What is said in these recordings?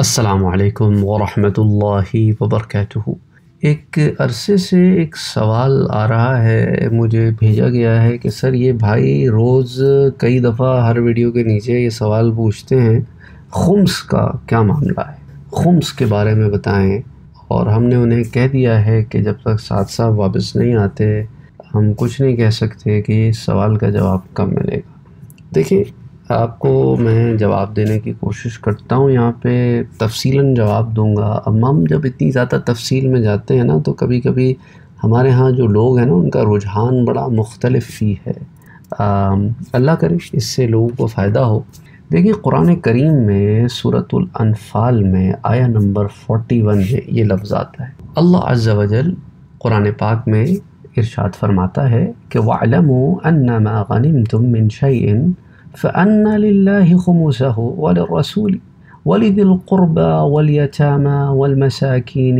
असलकम वरहमतुल्लाहि वबरकatuh एक अरसे से एक सवाल आ रहा है, मुझे भेजा गया है कि, सर, ये भाई रोज़ कई दफ़ा हर वीडियो के नीचे ये सवाल पूछते हैं, खुम्स का क्या मामला है? खुम्स के बारे में बताएँ। और हमने उन्हें कह दिया है कि जब तक साथ साहब वापस नहीं आते, हम कुछ नहीं कह सकते कि सवाल का जवाब कब मिलेगा। देखिए आपको मैं जवाब देने की कोशिश करता हूँ। यहाँ पे तफसीला जवाब दूँगा। अब हम जब इतनी ज़्यादा तफसील में जाते हैं ना तो कभी कभी हमारे यहाँ जो लोग हैं ना, उनका रुझान बड़ा मुख्तलफ ही है। अल्लाह करे इससे लोगों को फ़ायदा हो। देखिए, कुरान करीम में, सूरतुल में, आया नंबर 41 में ये लफ्ज़ आता है। अल्लाह अज़्ज़ वजल कुरान पाक में इरशाद फरमाता है कि वालमु गनिमतुम मिन शैइन फ़अन्ना लिल्लाहि खुमुसहु वलिर्रसूल वलिदिल क़ुरबा वलयतामा वलमसाकीन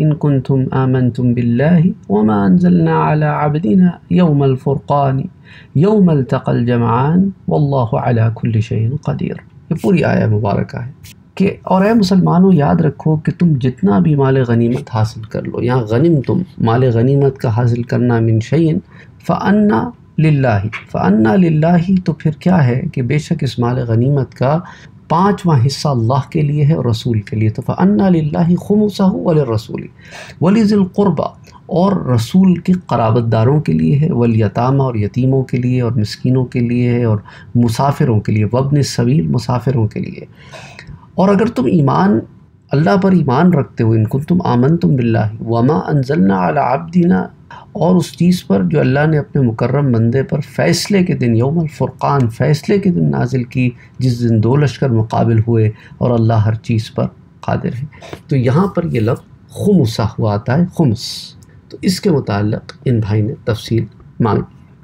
इन कुंतुम आमनतुम बिल्लाहि वमा अंज़लना अला अब्दिना यौमल फ़ुरक़ान यौमल तक़ल जमआन वल्लाहु अला कुल्लि शैइन क़दीर ये पूरी आया मुबारक है कि और ए मुसलमानों याद रखो कि तुम जितना भी माल गनीमत हासिल कर लो यहाँ गनिम तुम माल गनीमत का हासिल करना मिन शैन फ़अन्ना लिल्लाही। फ़न्ना लिल्लाही तो फिर क्या है कि बेशक इस माल गनीमत का पाँचवा हिस्सा अल्लाह के लिए है और रसूल के लिए। तो फ़न्ना लाही खुमसा वल रसूली वलीज़ुल्क़ुरबा और रसूल के कराबतदारों के लिए है वलियतामा और यतीमों के लिए और मस्किनों के लिए है और मुसाफिरों के लिए, वबन सबील मुसाफिरों के लिए। और अगर तुम ईमान, अल्लाह पर ईमान रखते हो इनको तुम आमन तुम बिल्ला वमा अनजलना आबदीना और उस चीज़ पर जो अल्लाह ने अपने मुकर्रम बंदे पर फ़ैसले के दिन यौम फ़ुरक़ान फ़ैसले के दिन नाजिल की, जिस दिन दो लश्कर मुकाबिल हुए और अल्लाह हर चीज़ पर कादिर है। तो यहाँ पर यह लफ्ज़ खुमसा हुआ आता है, खुमस। तो इसके मुतल इन भाई ने तफसील मांगी।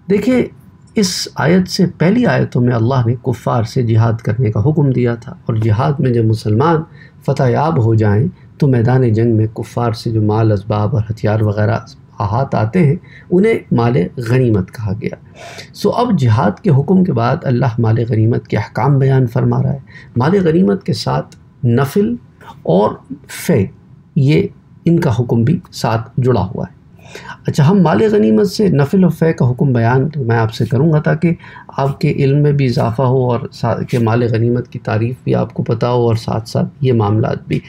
देखिए, इस आयत से पहली आयतों में अल्लाह ने कुफ़ार से जिहाद करने का हुक्म दिया था और जिहाद में जब मुसलमान फ़तयाब हो जाएँ तो मैदान जंग में कुफ़ार से जो माल इसबाब और हथियार वगैरह हाथ आते हैं, उन्हें माल गनीमत कहा गया। सो अब जिहाद के हुक्म के बाद अल्लाह माल गनीमत के अहकाम बयान फरमा रहा है। माल गनीमत के साथ नफिल और फ़े ये इनका हुक्म भी साथ जुड़ा हुआ है। अच्छा हम माल गनीमत से नफिल फ़े का हुक्म बयान तो मैं आपसे करूँगा ताकि आपके इल्म में भी इजाफ़ा हो और के माल गनीमत की तारीफ़ भी आपको पता हो और साथ साथ ये मामला भी।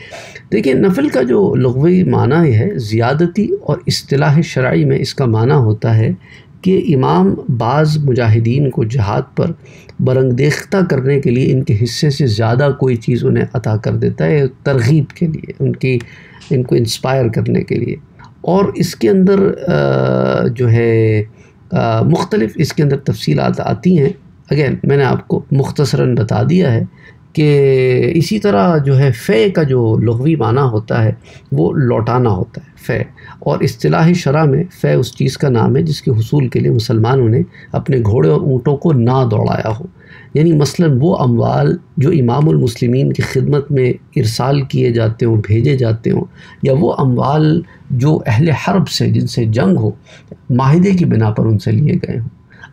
देखिए, नफिल का जो लगवी माना है, ज़्यादती और असलाह शराइ में इसका माना होता है कि इमाम बाज़ मुजाहिदीन को जहाद पर बरंगदेख्ता करने के लिए इनके हिस्से से ज़्यादा कोई चीज़ उन्हें अता कर देता है, तरगीब के लिए, उनकी, इनको इंस्पायर करने के लिए। और इसके अंदर जो है मुख्तलिफ़ इसके अंदर तफसीलात आती हैं। अगेन, मैंने आपको मुख्तसरा बता दिया है कि इसी तरह जो है, फ़े का जो लघवी माना होता है, वो लौटाना होता है, फ़े। और असलाही शरा में फ़े उस चीज़ का नाम है जिसके हसूल के लिए मुसलमानों ने अपने घोड़े और ऊँटों को ना दौड़ाया हो। यानी मसलन वो अमवाल जो इमामुलमसलिमिन की खिदमत में इरसाल किए जाते हों, भेजे जाते हों, या वो अमवाल जो अहल हरब से, जिनसे जंग हो, माहिदे की बिना पर उनसे लिए गए हों।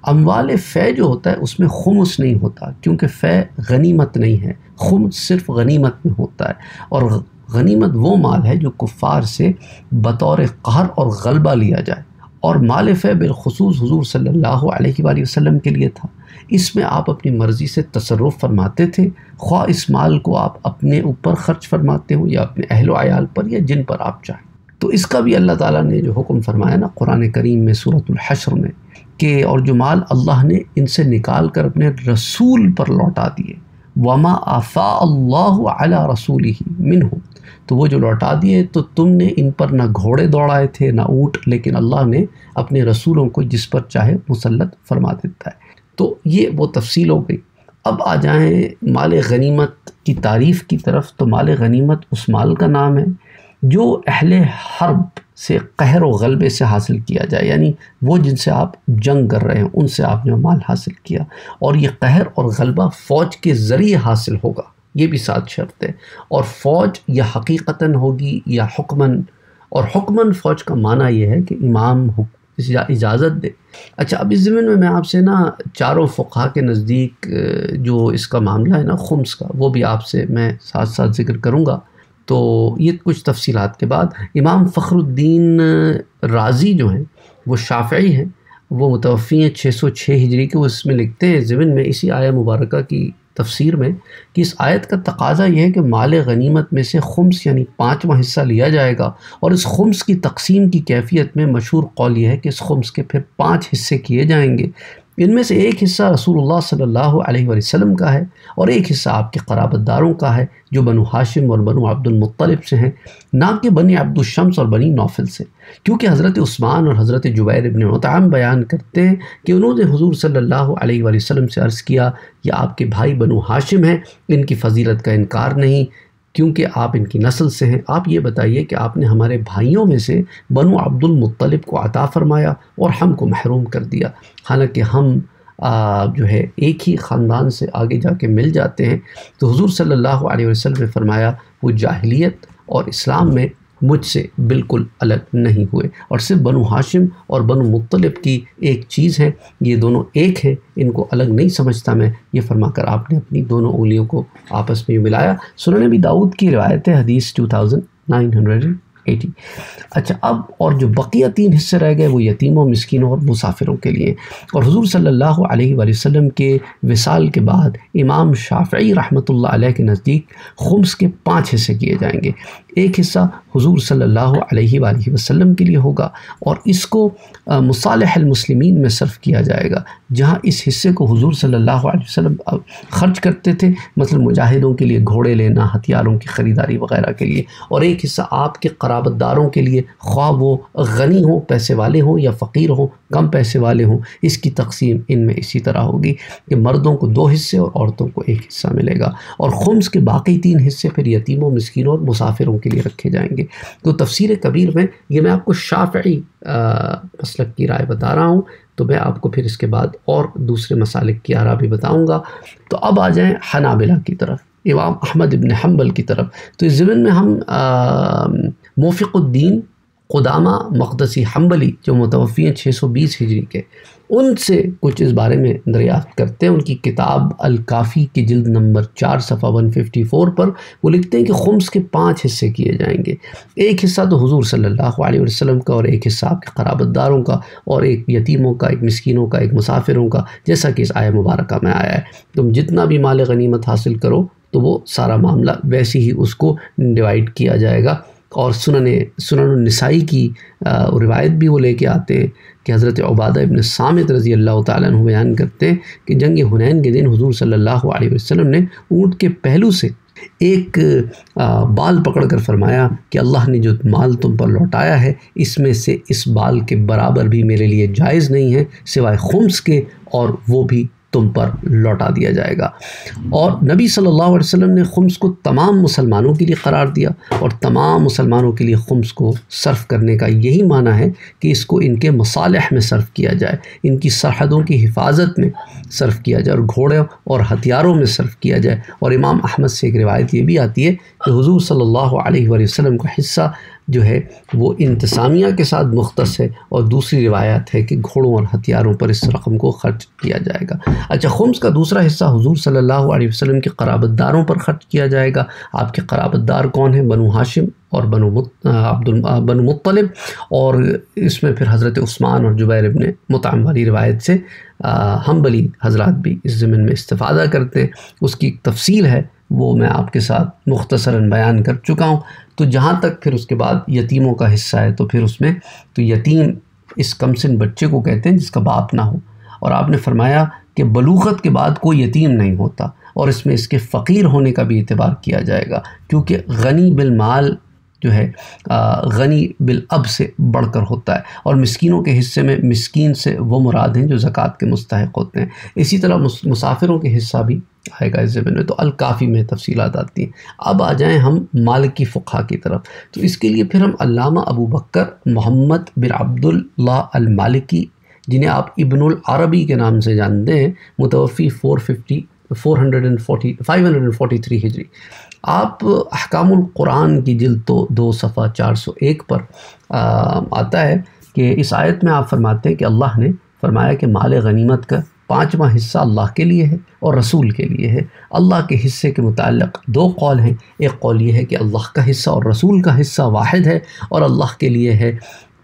अमवाल फ़ै जो होता है, उसमें खुमस नहीं होता, क्योंकि फ़ै गनीमत नहीं है। खुम सिर्फ़ गनीमत में होता है। और गनीमत वो माल है जो कुफ़ार से बतौर कहर और गलबा लिया जाए। और माल फ़ै बिलखसूस हजूर सल्ला वसल्लम के लिए था। इसमें आप अपनी मर्ज़ी से तसरफ़ फरमाते थे। ख्वा इस माल को आप अपने ऊपर ख़र्च फरमाते हो या अपने अहल आयाल पर या जिन पर आप चाहें। तो इसका भी अल्लाह ताला ने जो हुक्म फरमाया ना, कुरान करीम में, सूरतुल हश्र में, कि और जो माल अल्लाह ने इनसे निकाल कर अपने रसूल पर लौटा दिए। वमा आफ़ा अल्लाह अला रसूल ही मिन हो तो वो जो लौटा दिए तो तुमने इन पर ना घोड़े दौड़ाए थे, ना ऊँट, लेकिन अल्लाह ने अपने रसूलों को जिस पर चाहे मुसलत फरमा देता है। तो ये वो तफसील हो गई। अब आ जाएँ माल गनीमत की तारीफ़ की तरफ़ तो माल गनीमत उस माल का नाम है। जो अहल हर्ब से कहर व गलबे से हासिल किया जाए, यानी वो जिनसे आप जंग कर रहे हैं, उनसे आपने माल हासिल किया, और ये कहर और गलबा फ़ौज के ज़रिए हासिल होगा, ये भी सात शर्त है। और फ़ौज या हकीकता होगी या हुक्मन, और हुक्मन फ़ौज का माना यह है कि इमाम इजाज़त दे। अच्छा अब इस ज़मीन में मैं आपसे ना चारों फ़ुका के नज़दीक, जो इसका मामला है ना खुम्स का, वो भी आपसे मैं साथ साथ ज़िक्र करूँगा। तो ये कुछ तफसीलात के बाद इमाम फ़खरुद्दीन राज़ी जो हैं, वो शाफ़ी हैं, वो मुतवफ़ी हैं, छः सौ छः हिजरी के वो इसमें लिखते हैं ज़मीन में इसी आया मुबारक की तफसीर में कि इस आयत का तकाजा यह है कि माल गनीमत में से खुम्स यानी पाँचवा हिस्सा लिया जाएगा और इस खुम्स की तकसीम की कैफियत में मशहूर कौल यह है कि इस खुम्स के फिर पाँच हिस्से किए जाएँगे। इनमें से एक हिस्सा रसूलुल्लाह सल्लल्लाहु अलैहि वसल्लम का है और एक हिस्सा आपके क़राबतदारों का है, जो बनु हाशिम और बनु अब्दुलमतलब से हैं, ना कि बनी अब्दुलशम्स और बनी नौफिल से। क्योंकि हज़रत उस्मान और हज़रत जुबैर इबन मताम बयान करते हैं कि उन्होंने हजूर अलैहि वसल्लम से अर्ज़ किया यह आपके भाई बनु हाशिम हैं, इनकी फ़जीलत का इनकार नहीं क्योंकि आप इनकी नस्ल से हैं। आप ये बताइए कि आपने हमारे भाइयों में से बनु अब्दुल मुत्तलिब को अता फ़रमाया और हमको महरूम कर दिया। हालाँकि हम आ, जो है एक ही ख़ानदान से आगे जाके मिल जाते हैं। तो हुजूर सल्लल्लाहु अलैहि वसल्लम ने फरमाया वो जाहिलियत और इस्लाम में मुझसे बिल्कुल अलग नहीं हुए। और सिर्फ़ बनु हाशिम और बनु मुतलब की एक चीज़ है, ये दोनों एक हैं, इनको अलग नहीं समझता मैं। ये फरमाकर आपने अपनी दोनों उंगलियों को आपस में मिलाया। सुनने भी दाऊद की रिवायत है, हदीस two thousand nine hundred eighty अच्छा अब और जो बकिया तीन हिस्से रह गए, वो यतीमों, मिसकिनों और मुसाफिरों के लिए। और हुजूर सल्लल्लाहु अलैहि वसल्लम के विसाल के बाद इमाम शाफ़ी रहमतुल्लाह अलैह के नज़दीक खुम्स के पाँच हिस्से किए जाएँगे। एक हिस्सा हुजूर सल्लल्लाहु अलैहि वसल्लम के लिए होगा और इसको मुसालहमसलिमिन में सर्फ किया जाएगा, जहाँ इस हिस्से को हुजूर सल्लल्लाहु अलैहि वसल्लम ख़र्च करते थे मतलब मुजाहिदों के लिए घोड़े लेना, हथियारों की ख़रीदारी वगैरह के लिए, और एक हिस्सा आपके कराबतदारों के लिए ख्वाह वो गनी हों, पैसे वाले हों या फ़कीर हों, कम पैसे वाले हों, इसकी तकसीम इनमें इसी तरह होगी कि मर्दों को दो हिस्से और औरतों को एक हिस्सा मिलेगा, और खुम्स के बाकी तीन हिस्से फिर यतीमों, मस्किनों और मुसाफिरों के लिए रखे जाएँगे। तो तफसीर कबीर में ये मैं आपको शाफ़ी मसलक की राय बता रहा हूँ तो मैं आपको फिर इसके बाद और दूसरे मसालिक की आरा भी बताऊँगा। तो अब आ जाएँ हनाबिला की तरफ़, इमाम अहमद इबन हम्बल की तरफ़। तो इस ज़मीन में हम मोफ़िकुद्दीन क़ुदामा मकदसी हम्बली जो मुतवफ़ी हैं, छः सौ बीस हिजरी के उनसे कुछ इस बारे में दरियाफ़्त करते हैं। उनकी किताब अल काफ़ी की जल्द नंबर चार, सफ़ा वन फिफ्टी फ़ोर पर वो लिखते हैं कि खुम्स के पाँच हिस्से किए जाएँगे। एक हिस्सा तो हुजूर सल्लल्लाहु अलैहि वसल्लम का और एक हिस्सा आपके ख़राबतदारों का और एक यतीमों का, एक मस्किनों का, एक मुसाफिरों का, जैसा कि इस आय मुबारक में आया है। तुम जितना भी माल गनीमत हासिल करो तो वो सारा मामला वैसे ही उसको डिवाइड किया जाएगा। और सुनने, सुनन नसाई की रिवायत भी वो लेके आते हैं कि हज़रत उबादा इबन सामित रज़ी अल्लाह तु बयान करते हैं कि जंग हुनैन के दिन हुजूर अलैहि वसल्लम ने ऊँट के पहलू से एक बाल पकड़ कर फरमाया कि अल्लाह ने जो माल तुम पर लौटाया है, इसमें से इस बाल के बराबर भी मेरे लिए जायज़ नहीं है, सिवाय खुम्स के और वो भी तुम पर लौटा दिया जाएगा। और नबी सल्लल्लाहु अलैहि वसल्लम ने खुम्स को तमाम मुसलमानों के लिए करार दिया और तमाम मुसलमानों के लिए खुम्स को सर्फ करने का यही माना है कि इसको इनके मसालह में सर्फ किया जाए, इनकी सरहदों की हिफाजत में सर्फ किया जाए और घोड़ों और हथियारों में सर्फ किया जाए। और इमाम अहमद से एक रिवायत ये भी आती है कि हुजूर अलैहि वसल्लम का हिस्सा जो है वो इंतसामिया के साथ मुख्त है और दूसरी रिवायत है कि घोड़ों और हथियारों पर इस रकम को खर्च किया जाएगा। अच्छा खुम्स का दूसरा हिस्सा हुजूर सल्लल्लाहु अलैहि वसल्लम के कराबतदारों पर खर्च किया जाएगा। आपके कराबतदार कौन हैं? बनु हाशिम और बनु अब्दुल बनु मुतलब और इसमें फिर हज़रत उस्मान और जुबैर इबन मुताम वाली रिवायत से हम बली हजरात भी इस ज़मीन में इस्तेफ़ादा करते हैं। उसकी एक तफसील है, वो मैं आपके साथ मुख्तसरा बयान कर चुका हूँ। तो जहाँ तक फिर उसके बाद यतीमों का हिस्सा है तो फिर उसमें तो यतीम इस कमसिन बच्चे को कहते हैं जिसका बाप ना हो। और आपने फरमाया कि बलूगत के बाद कोई यतीम नहीं होता और इसमें इसके फ़कीर होने का भी एतबार किया जाएगा, क्योंकि गनी बिलमाल जो है गनी बिल अब से बढ़कर होता है और मस्किनों के हिस्से में मस्किन से वो मुराद हैं जो ज़क़़त के मुस्तक होते हैं। इसी तरह मुसाफिरों के हिस्सा भी आएगा इस ज़मीन में तो अलकाफ़ी में तफसीलात आती हैं। अब आ जाएँ हम मालिकी फ़ुक़ा की तरफ़। तो इसके लिए फिर हम अल्लामा अबू बकर मोहम्मद बिन अब्दुल्ला अलमालिकी जिन्हें आप इब्नुल अरबी के नाम से जानते हैं मुतवफ़ी four fifty four hundred and forty five hundred and forty three हिजरी। आप अहकामुल कुरान की जिल तो दो सफ़ा चार सौ एक पर आ, आता है कि इस आयत में आप फरमाते हैं कि अल्लाह ने फरमाया कि माल गनीमत का पाँचवा हिस्सा अल्लाह के लिए है और रसूल के लिए है। अल्लाह के हिस्से के मुताल्लिक़ दो कौल हैं। एक कौल ये है कि अल्लाह का हिस्सा और रसूल का हिस्सा वाहिद है और अल्लाह के लिए है।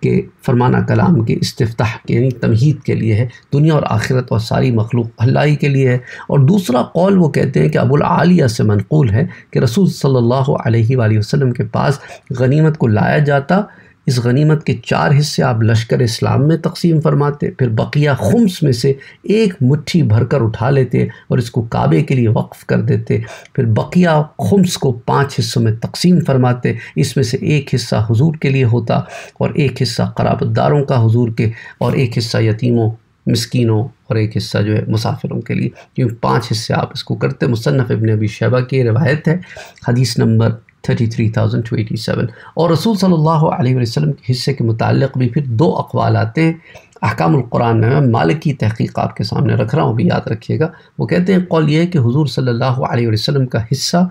कि फरमाना कलाम के इस्तः के, यानी तमहीद के लिए है, दुनिया और आखिरत और सारी मखलूक भलाई के लिए है। और दूसरा कौल वो कहते हैं कि अबुल आलिया से मनकूल है कि रसूल सल्लल्लाहु अलैहि वसल्लम के पास गनीमत को लाया जाता इस गनीमत के चार हिस्से आप लश्कर इस्लाम में तकसीम फरमाते, फिर बकिया खुम्स में से एक मुट्ठी भरकर उठा लेते और इसको काबे के लिए वक्फ़ कर देते। फिर बकिया खुम्स को पाँच हिस्सों में तकसीम फरमाते, इसमें से एक हिस्सा हुजूर के लिए होता और एक हिस्सा कराबतदारों का हुजूर के और एक हिस्सा यतीमों, मस्किनों और एक हिस्सा जो है मुसाफिरों के लिए। क्योंकि पाँच हिस्से आप इसको करते। मुसन्फ़ इबन अबी शैबा की रवायत है। हदीस number thirty three thousand two eighty seven और रसूल सल्लल्लाहु अलैहि वसल्लम के हिस्से के मुतालिक भी फिर दो अकवाल आते हैं। अहकाम कुरान में मैं मालिक की तहकीक आपके सामने रख रहा हूँ भी याद रखिएगा। वो कहते हैं, कौल ये है कि हुजूर सल्लल्लाहु अलैहि वसल्लम का हिस्सा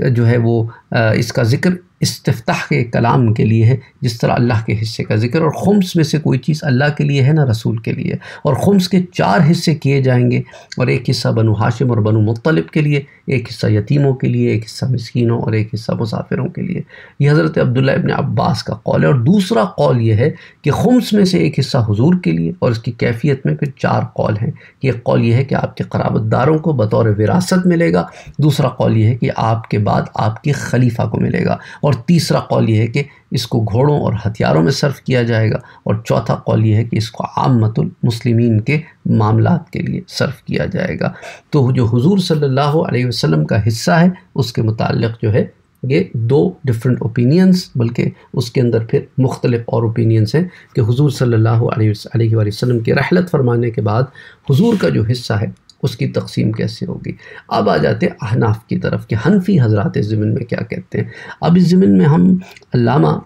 जो है वो इसका ज़िक्र इस्तफ़ाह के कलाम के लिए है, जिस तरह अल्लाह के हिस्से का ज़िक्र, और खुम्स में से कोई चीज़ अल्लाह के लिए है ना रसूल के लिए। और खुम्स के चार हिस्से किए जाएँगे, और एक हिस्सा बनु हाशिम और बनु मुतलब के लिए, एक हिस्सा यतीमों के लिए, एक हिस्सा मस्किनों, और एक हिस्सा मुसाफिरों के लिए। यह हज़रत अब्दुल्ला इबन अब्बास का कौल है, और दूसरा कौल यह है कि खुम्स में से एक हिस्सा हुजूर के लिए, और इसकी कैफियत में फिर चार कौल हैं। कि एक कौल यह है कि आपके कराबतदारों को बतौर विरासत मिलेगा। दूसरा कौल यह है कि आपके बाद आपके खलीफा को मिलेगा। और तीसरा कौल ये है कि इसको घोड़ों और हथियारों में सर्फ किया जाएगा और चौथा कौल ये है कि इसको आमतुल मुस्लिमीन के मामला के लिए सर्फ किया जाएगा। तो जो हुजूर अलैहि वसल्लम का हिस्सा है, उसके मुतालिक जो है, ये दो डिफरेंट ओपिनियंस बल्कि उसके अंदर फिर मुख्तलिफ़ और ओपिनियंस हैं कि हुजूर सल्लल्लाहु अलैहि वसल्लम की रहलत फरमाने के बाद हुजूर का जो हिस्सा है उसकी तकसीम कैसे होगी? अब आ जाते हैं अहनाफ की तरफ़ कि हनफी हजरात ज़मीन में क्या कहते हैं। अब इस ज़मीन में हम अलामा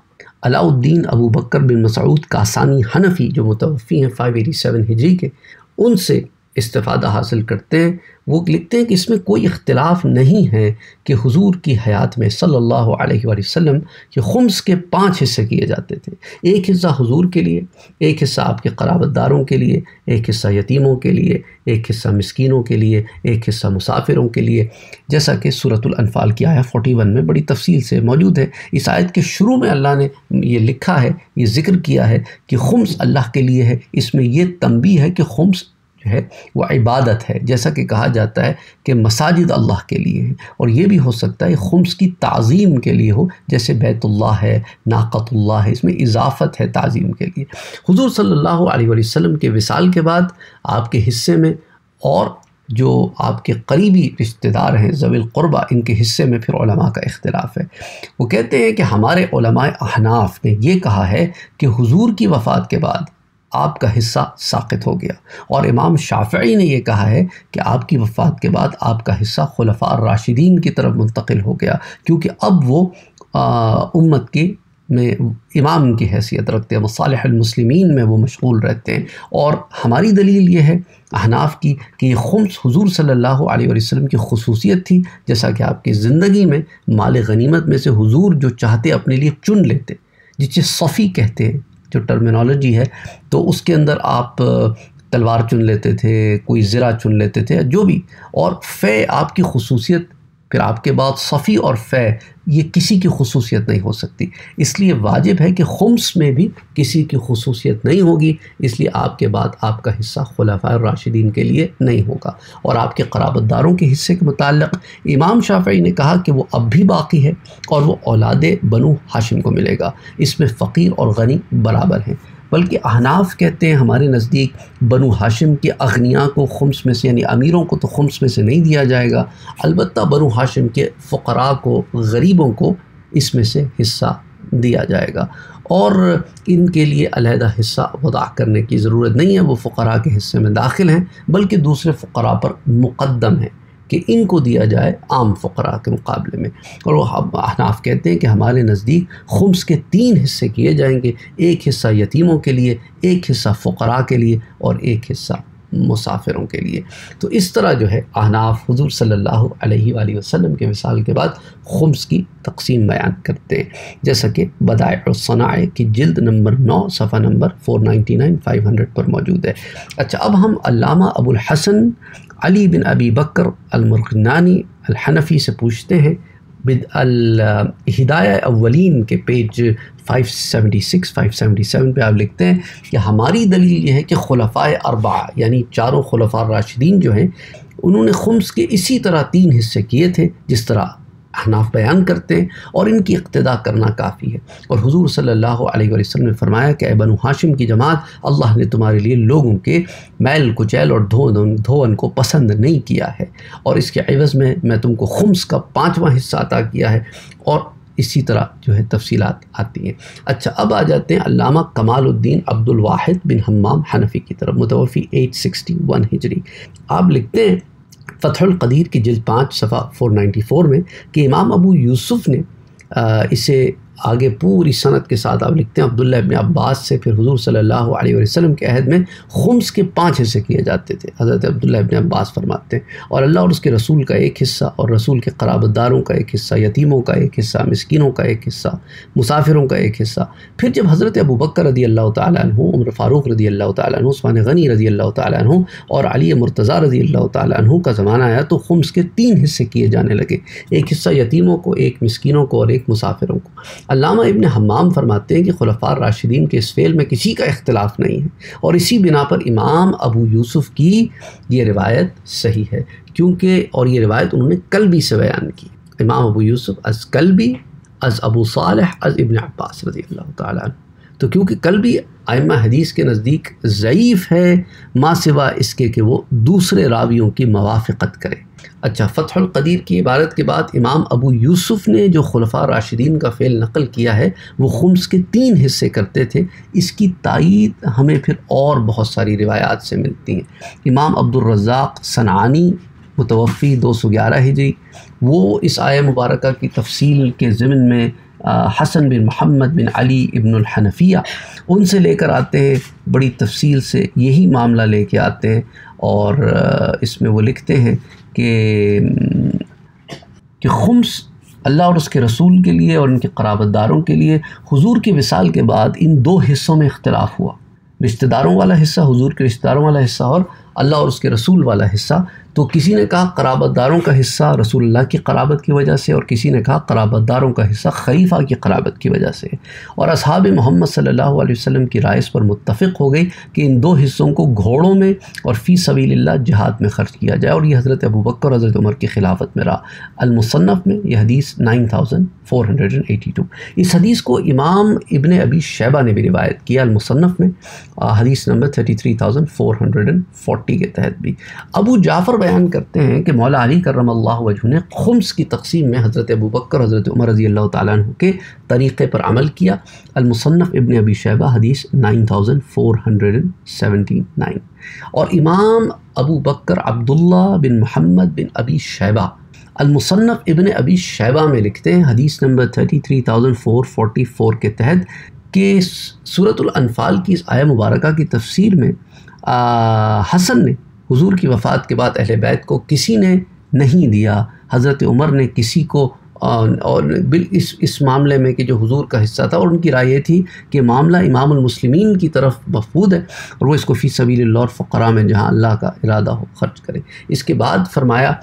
अलाउद्दीन अबू बकर बिन मसूद कासानी हनफी जो मुतवफ़ी हैं फाइव एटी सेवन हिजरी के, उनसे इस्तेफ़ादा हासिल करते हैं, वो लिखते हैं कि इसमें कोई इख्तलाफ नहीं है कि हुजूर की हयात में सल्लल्लाहु अलैहि वसल्लम के खुम्स के पाँच हिस्से किए जाते थे। एक हिस्सा हुजूर के लिए, एक हिस्सा आपके कराबतदारों के लिए, एक हिस्सा यतीमों के लिए, एक हिस्सा मस्किनों के लिए, एक हिस्सा मुसाफिरों के लिए। जैसा कि सूरतुलफ़ाल की आया 41 में बड़ी तफसील से मौजूद है। इस आयत के शुरू में अल्लाह ने ये लिखा है, ये ज़िक्र किया है कि खुम्स अल्लाह के लिए है। इसमें यह तंबी है कि खुम्स जो है, वो इबादत है। जैसा कि कहा जाता है कि मसाजिद अल्लाह के लिए है। और ये भी हो सकता है खुम्स की ताज़ीम के लिए हो, जैसे बैतुल्ला है, नाक़तुल्लाह है, इसमें इजाफ़त है ताज़ीम के लिए। हुजूर सल्लल्लाहु अलैहि वसल्लम के विसाल के बाद आपके हिस्से में और जो आपके करीबी रिश्तेदार हैं जविल क़ुरबा, इनके हिस्से में फिर का इख्तलाफ है। वो कहते हैं कि हमारे अहनाफ ने ये कहा है कि हुजूर की वफ़ात के बाद आपका हिस्सा साक़ित हो गया। और इमाम शाफ़ी ने यह कहा है कि आपकी वफ़ात के बाद आपका हिस्सा खुलफ़ा राशिदीन की तरफ़ मुंतकिल हो गया क्योंकि अब वो आ, उम्मत की में इमाम की हैसियत रखते हैं मसालमसलिमिन में वो मशगूल रहते हैं। और हमारी दलील ये है अहनाफ की कि ये खुम्स हुजूर सल्लल्लाहु अलैहि की खसूसियत थी जैसा कि आपकी ज़िंदगी में माल गनीमत में से हुजूर जो चाहते अपने लिए चुन लेते जिसे सफ़ी कहते हैं। जो टर्मिनोलॉजी है तो उसके अंदर आप तलवार चुन लेते थे, कोई ज़रा चुन लेते थे, जो भी। और फ़े आपकी खसूसियत फिर आपके बाद सफ़ी और फ़े, ये किसी की खसूसियत नहीं हो सकती। इसलिए वाजिब है कि खुम्स में भी किसी की खसूसियत नहीं होगी, इसलिए आपके बाद आपका हिस्सा खुलाफा राशिदीन के लिए नहीं होगा। और आपके कराबतदारों के हिस्से के मुतल इमाम शाफी ने कहा कि वो अब भी बाकी है और वो औलाद बनु हाशिम को मिलेगा। इसमें फ़कीर और गनी बराबर हैं। बल्कि अहनाफ कहते हैं, हमारे नज़दीक बनु हाशिम के अगनिया को खुम्स में से, यानी अमीरों को तो खुम्स में से नहीं दिया जाएगा अलबत् बनु हाशिम के फ़करा को, गरीबों को इसमें से हिस्सा दिया जाएगा। और इनके लिए अलहदा हिस्सा वदा करने की ज़रूरत नहीं है, वो फ़करा के हिस्से में दाखिल हैं, बल्कि दूसरे फ़करा पर मुक़दम है। कि इनको दिया जाए आम फ़करा के मुकाबले में। और वह अहनाफ कहते हैं कि हमारे नज़दीक खुम्स के तीन हिस्से किए जाएँगे, एक हिस्सा यतीमों के लिए, एक हिस्सा फ़करा के लिए और एक हिस्सा मुसाफिरों के लिए। तो इस तरह जो है अहनाफ हजूर सल्लल्लाहु अलैहि वसल्लम के मिसाल के बाद खुम्स की तकसीम बयान करते हैं। जैसा कि बदाए की जल्द नंबर नौ, सफ़ा number four ninety nine, five hundred पर मौजूद है। अच्छा अब हम अल्लामा अबुल हसन अली बिन अबी बकर अलमरनानी अलहनफ़ी से पूछते हैं हिदाया अवलिन के पेज 576 577 पे आप लिखते हैं कि हमारी दलील ये है कि खुलफ़ा अरबा, यानी चारों खुलफ़ा राशिदीन जो हैं, उन्होंने खुम्स के इसी तरह तीन हिस्से किए थे, जिस तरह अहनाफ बयान करते हैं और इनकी इक्तदा करना काफ़ी है। और हुजूर अलैहि वसल्लम ने फरमाया कि बनु हाशिम की जमात, अल्लाह ने तुम्हारे लिए लोगों के मैल कुचैल और धोन, धोवन को पसंद नहीं किया है। और इसके अवज़ में मैं तुमको खुम्स का पाँचवा हिस्सा अता किया है। और इसी तरह जो है तफसीलात आती हैं। अच्छा अब आ जाते हैं अल्लामा कमालुद्दीन अब्दुल वाहिद बिन हम्माम हनफ़ी की तरफ़, मुतवफ़ी एट सिक्सटी वन हिजरी। आप लिखते हैं फ़तहुल कदीर की जिल्द पाँच सफ़ा फ़ोर नाइन्टी फ़ोर में कि इमाम अबू यूसुफ़ ने इसे आगे पूरी सनत के साथ आप लिखते हैं। अब्दुल्ला इबन अब्बास से फिर हुजूर सल्लल्लाहु अलैहि वसल्लम के अहद में खुम्स के पाँच हिस्से किए जाते थे। हज़रत अब्दुल्ला इबन अब्बास फरमाते हैं, और अल्लाह और उसके रसूल का एक हिस्सा, और रसूल के कराबतदारों का एक हिस्सा, यतीमों का एक हिस्सा, मस्किनों का एक हिस्सा, मुसाफिरों का एक हिस्सा। फिर जब हज़रत अबू बकर रदी अल्लाह तु उम्र फ़ारूक रदी अल्लाह तु उस्मान गनी रदी अल्लाह तु और अली मुर्तज़ा रदी अल्लाह तु का ज़माना आया तो खुम्स के तीन हिस्से किए जाने लगे। एक हिस्सा यतीमों को, एक मस्किनों को, और एक मुसाफिरों को। अल्लामा इबन हमाम फरमाते हैं कि खुलफ़ार राशिदीन के इस फेल में किसी का इख्तलाफ नहीं है। और इसी बिना पर इमाम अबू यूसुफ़ की ये रिवायत सही है, क्योंकि और ये रिवायत उन्होंने कल भी से बयान की। इमाम अबू यूसुफ़ अज़ कल भी अज़ अबू साल अज़ इबन अब्बास रज़ी अल्लाह तो क्योंकि कल भी आयमा हदीस के नज़दीक ज़यीफ़ है, माँ सिवा इसके कि वो दूसरे रावियों की मवाफ़त करे। अच्छा फ़तहुल कदीर की इबारत के बाद इमाम अबू यूसुफ़ ने जो खुलफा राशिदीन का फ़ेल नकल किया है, वो खुम्स के तीन हिस्से करते थे। इसकी तायद हमें फिर और बहुत सारी रिवायात से मिलती हैं। इमाम अब्दुलरज़ाक़ सनानी, मुतवफ़ी दो सौ ग्यारह हिजरी, वो इस आय मुबारक की तफसील के ज़िमन में हसन बिन मोहम्मद बिन अली इब्न हनफिया, उनसे लेकर आते हैं, बड़ी तफसील से यही मामला लेके आते हैं और इसमें वो लिखते हैं कि कि खुम्स अल्लाह और उसके रसूल के लिए और उनके कराबतदारों के लिए हुजूर के विसाल के बाद इन दो हिस्सों में इख्तलाफ हुआ। रिश्तेदारों वाला हिस्सा, हुजूर के रिश्तेदारों वाला हिस्सा और अल्लाह और उसके रसूल वाला हिस्सा। तो किसी ने कहा कराबतदारों का हिस्सा रसूलुल्लाह की कराबत की वजह से और किसी ने कहा कराबतदारों का हिस्सा खलीफा की कराबत की वजह से। और असहाब मोहम्मद सल्लल्लाहु अलैहि वसल्लम की राय पर मुतफ़ हो गई कि इन दो हिस्सों को घोड़ों में और फ़ी सबील्ला जहाद में ख़र्च किया जाए और ये हज़रत अबू बकर और हज़रत उमर की खिलाफत में रहा। अलमुसन्फ़ में यह हदीस nine thousand four hundred and eighty two. इस हदीस को इमाम इबन अबी शैबा ने भी रिवायत किया अलमुसन्फ़ में हदीस number thirty three thousand four hundred and forty के तहत भी। अबू जाफ़र बयान करते हैं कि मौला अली करम वजह ने खुम्स की तकसीम में हज़रत अबू बकर हज़रत उमर रज़ी अल्लाह तु के तरीक़े पर अमल किया। अलमुसन्फ़ इबन अबी शैबा हदीस nine thousand four hundred and seventy nine. और इमाम अबू बकर अब्दुल्ला बिन मोहम्मद बिन अबी शैबा अलमुसन्फ़ इबन अबी शैबा में लिखते हैं हदीस number thirty three thousand four forty four के तहत कि सूरतुल की इस आय मुबारक की तफसीर में आ, हसन ने हुजूर की वफ़ात के बाद अहल बैत को किसी ने नहीं दिया। हज़रत उमर ने किसी को और बिल इस इस मामले में कि जो हुजूर का हिस्सा था, और उनकी राय ये थी कि मामला इमाम मुस्लिमीन की तरफ़ मफूद है, और वो इसको फ़ी सबील और फ़करा में जहाँ अल्लाह का इरादा हो, ख़र्च करें। इसके बाद फरमाया,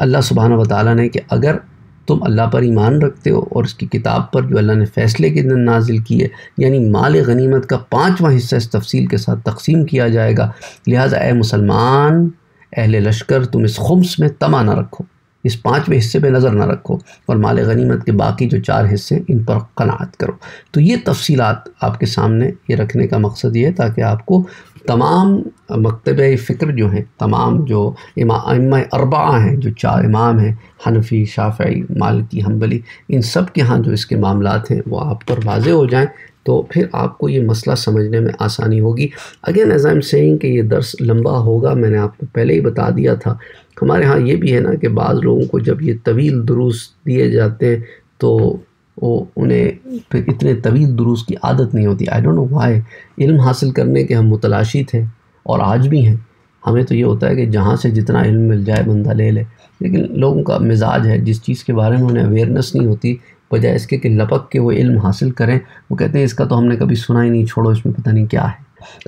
अल्लाह सुबहाना वाली ने कि अगर तुम अल्लाह पर ईमान रखते हो और उसकी किताब पर जो अल्लाह ने फ़ैसले के दिन नाजिल की है यानी माल गनीमत का पाँचवा हिस्सा इस तफसील के साथ तकसीम किया जाएगा। लिहाजा ए मुसलमान, अहल लश्कर, तुम इस खुम्स में तमा ना रखो, इस पाँचवें हिस्से पे नज़र ना रखो और माल गनीमत के बाकी जो चार हिस्से इन पर कनात करो। तो ये तफसीलात आपके सामने, ये रखने का मकसद ये है ताकि आपको तमाम मकतब फ़िक्र जो हैं, तमाम जो इमाम अरबा हैं, जो चार इमाम हैं, हनफी, शाफ़ी, मालकी, हम्बली, इन सब के यहाँ जो इसके मामला हैं, वो आप पर वाजे हो जाएँ तो फिर आपको ये मसला समझने में आसानी होगी। Again as I am saying कि ये दर्स लंबा होगा, मैंने आपको पहले ही बता दिया था। हमारे यहाँ ये भी है ना कि बाज़ लोगों को जब ये तवील दुरुस्त दिए जाते हैं तो वो उन्हें फिर इतने तवील दुरुस्त की आदत नहीं होती। आई डोंट नो वाई इल्म हासिल करने के हम मुतलाशी थे और आज भी हैं। हमें तो ये होता है कि जहाँ से जितना इल्म मिल जाए, बंदा ले ले। लेकिन लोगों का मिजाज है, जिस चीज़ के बारे में उन्हें अवेयरनेस नहीं होती, बजाय इसके कि लपक के वो इल्म हासिल करें। वो कहते हैं, इसका तो हमने कभी सुना ही नहीं, छोड़ो, इसमें पता नहीं क्या है।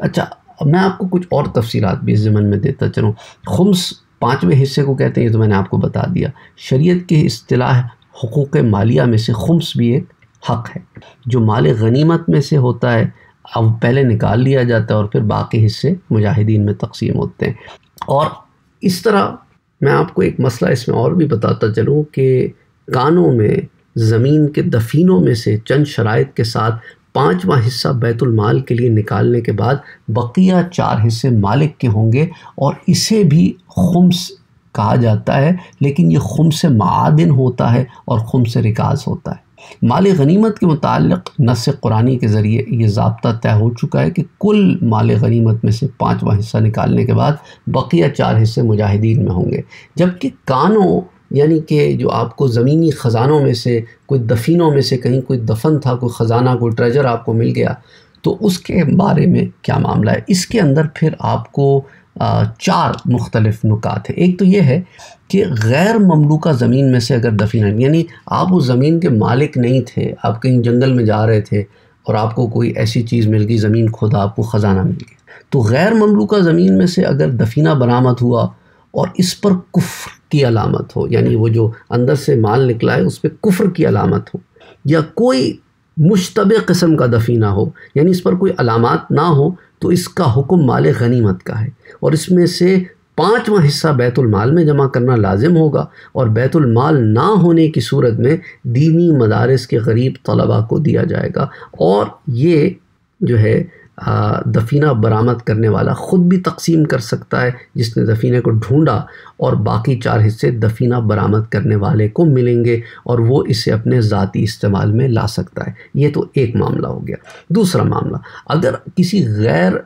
अच्छा अब मैं आपको कुछ और तफसीलात भी इस ज़मन में देता चलूँ। खुम्स पाँचवें हिस्से को कहते हैं, ये तो मैंने आपको बता दिया। शरीयत के अतलाह हकूक़ मालिया में से खुम्स भी एक हक़ है। जो माल गनीमत में से होता है, अब पहले निकाल लिया जाता है और फिर बाकी हिस्से मुजाहिदीन में तकसीम होते हैं। और इस तरह मैं आपको एक मसला इसमें और भी बताता चलूँ कि कानों में, ज़मीन के दफीनों में से चंद शराइ के साथ पाँचवा हिस्सा बैतुलमाल के लिए निकालने के बाद बकिया चार हिस्से मालिक के होंगे और इसे भी खुम्स कहा जाता है, लेकिन ये खुम से मादिन होता है और खुम से रिकाज होता है। माल गनीमत के मुतल नस कुरानी के ज़रिए ये जबता तय हो चुका है कि कुल माल गनीमत में से पाँचवा हिस्सा निकालने के बाद बकिया चार हिस्से मुजाहिदीन में होंगे। जबकि कानों, यानी कि जो आपको ज़मीनी ख़जानों में से, कोई दफीनों में से कहीं कोई दफन था, कोई ख़जाना, कोई ट्रेजर आपको मिल गया तो उसके बारे में क्या मामला है? इसके अंदर फिर आपको चार मुख्तलिफ़ नुकात हैं। एक तो ये है कि गैर ममलूका ज़मीन में से अगर दफीना यानी आप उस ज़मीन के मालिक नहीं थे, आप कहीं जंगल में जा रहे थे और आपको कोई ऐसी चीज़ मिल गई, ज़मीन खुद आपको ख़जाना मिल गया। तो गैर ममलूका ज़मीन में से अगर दफीना बरामद हुआ और इस पर कुफ्र की अलामत हो, यानी वो जो अंदर से माल निकला है, उस पर कुफ्र की अलामत हो, या कोई मुशतब किस्म का दफीना हो, यानी इस पर कोई अलामत ना हो तो इसका हुक्म माल गनीमत का है। और इसमें से पाँचवा हिस्सा बैतुलमाल में जमा करना लाजिम होगा और बैतुलमाल ना होने की सूरत में दीनी मदारस के गरीब तलबा को दिया जाएगा। और ये जो है दफीना बरामद करने वाला ख़ुद भी तकसीम कर सकता है, जिसने दफीने को ढूंढा और बाकी चार हिस्से दफीना बरामद करने वाले को मिलेंगे और वो इसे अपने ज़ाती इस्तेमाल में ला सकता है। ये तो एक मामला हो गया। दूसरा मामला, अगर किसी गैर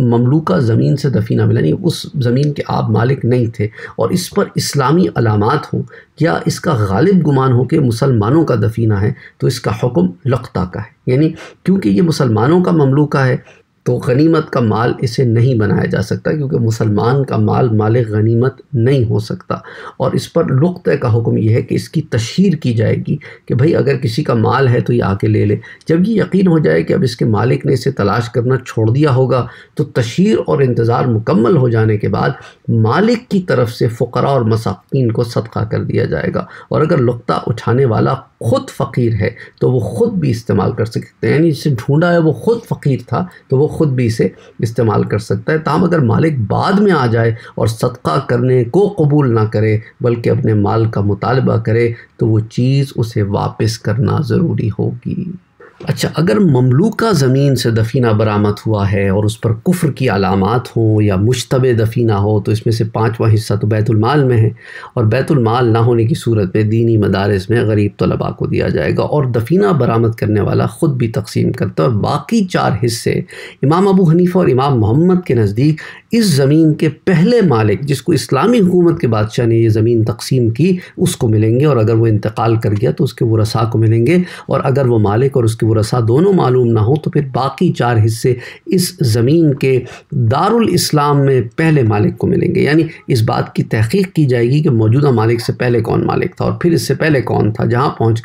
ममलूका ज़मीन से दफीना मिला, नहीं, उस ज़मीन के आप मालिक नहीं थे और इस पर इस्लामी अलामत हों या इसका गालिब गुमान हो कि मुसलमानों का दफीना है तो इसका हुक्म लखता का है। यानी क्योंकि ये मुसलमानों का ममलूका है तो गनीमत का माल इसे नहीं बनाया जा सकता क्योंकि मुसलमान का माल माल गनीमत नहीं हो सकता। और इस पर लुक़ का हुक्म यह है कि इसकी तशहर की जाएगी कि भाई अगर किसी का माल है तो ये आके ले ले। जब ये यकीन हो जाए कि अब इसके मालिक ने इसे तलाश करना छोड़ दिया होगा तो तशहर और इंतज़ार मुकम्मल हो जाने के बाद मालिक की तरफ़ से फ़करा और मसाकिन को सदका कर दिया जाएगा। और अगर लुकता उठाने वाला ख़ुद फ़कीर है तो वो ख़ुद भी इस्तेमाल कर सकते हैं। यानी जिसे ढूंढा है वो ख़ुद फ़कीर था तो वो ख़ुद भी इसे इस्तेमाल कर सकता है। ताम अगर मालिक बाद में आ जाए और सदका करने को कबूल ना करे, बल्कि अपने माल का मुतालबा करे तो वो चीज़ उसे वापस करना ज़रूरी होगी। अच्छा अगर ममलूका ज़मीन से दफीना बरामद हुआ है और उस पर कुफ्र की अलामत हों या मुशतब दफीना हो तो इसमें से पाँचवा हिस्सा तो बैतुलमाल में है। और बैतुलमाल ना होने की सूरत में दीनी मदारस में गरीब तलबा को दिया जाएगा और दफीना बरामद करने वाला ख़ुद भी तकसीम करता है। बाकी चार हिस्से, इमाम अबू हनीफ़ा और इमाम मोहम्मद के नज़दीक, इस ज़मीन के पहले मालिक जिसको इस्लामी हुकूमत के बादशाह ने यह ज़मीन तकसीम की, उसको मिलेंगे और अगर वो इंतकाल कर गया तो उसके वसा को मिलेंगे। और अगर वो मालिक और उसके वसा दोनों मालूम ना हो तो फिर बाकी चार हिस्से इस ज़मीन के दारुल इस्लाम में पहले मालिक को मिलेंगे। यानी इस बात की तहकीक की जाएगी कि मौजूदा मालिक से पहले कौन मालिक था और फिर इससे पहले कौन था, जहाँ पहुँच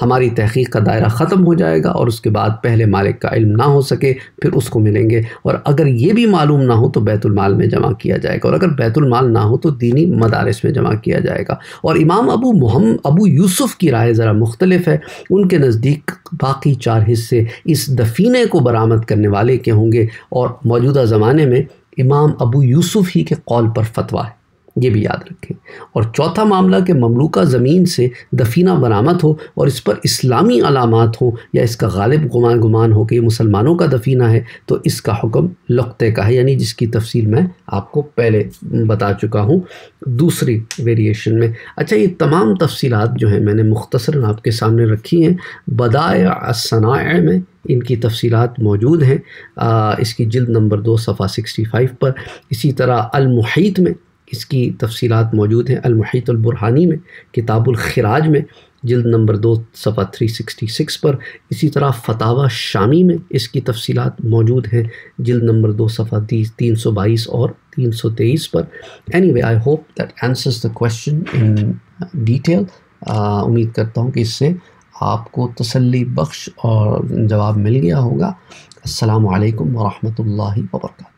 हमारी तहकीक का दायरा ख़त्म हो जाएगा और उसके बाद पहले मालिक का इल्म ना हो सके, फिर उसको मिलेंगे। और अगर ये भी मालूम ना हो तो बैतुलमाल में जमा किया जाएगा। और अगर बैतुलमाल ना हो तो दीनी मदारस में जमा किया जाएगा। और इमाम अबू मोहम्मद अबू यूसुफ़ की राय ज़रा मुख्तलिफ़ है। उनके नज़दीक बाकी चार हिस्से इस दफीने को बरामद करने वाले के होंगे। और मौजूदा ज़माने में इमाम अबू यूसुफ़ ही के कौल पर फतवा है। ये भी याद रखें। और चौथा मामला कि ममलूका ज़मीन से दफीना बरामद हो और इस पर इस्लामी अलामत हो या इसका गालिब गुमान गुमान हो कि मुसलमानों का दफीना है तो इसका हुक्म लुकते का है, यानी जिसकी तफसील मैं आपको पहले बता चुका हूँ दूसरी वेरिएशन में। अच्छा ये तमाम तफसीलात जो हैं मैंने मुख्तसर आपके सामने रखी हैं। बदाय में इनकी तफसीलात मौजूद हैं। इसकी जल्द नंबर दो, सफ़ा सिक्सटी फ़ाइव पर। इसी तरह अलमुहित में इसकी तफसीलात मौजूद हैं अलमहीतुलबुरहानी में, किताबुल खराज में, जल्द नंबर दो, सफ़ा थ्री सिक्सटी सिक्स पर। इसी तरह फतावा शामी में इसकी तफसीलात मौजूद हैं, जल्द नंबर दो, सफ़ा तीस तीन सौ बाईस और तीन सौ तेईस पर। Anyway I hope that answers the question in detail उम्मीद करता हूँ कि इससे आपको तसल्ली बख्श और जवाब मिल गया होगा। असलकम वरहमल वर्का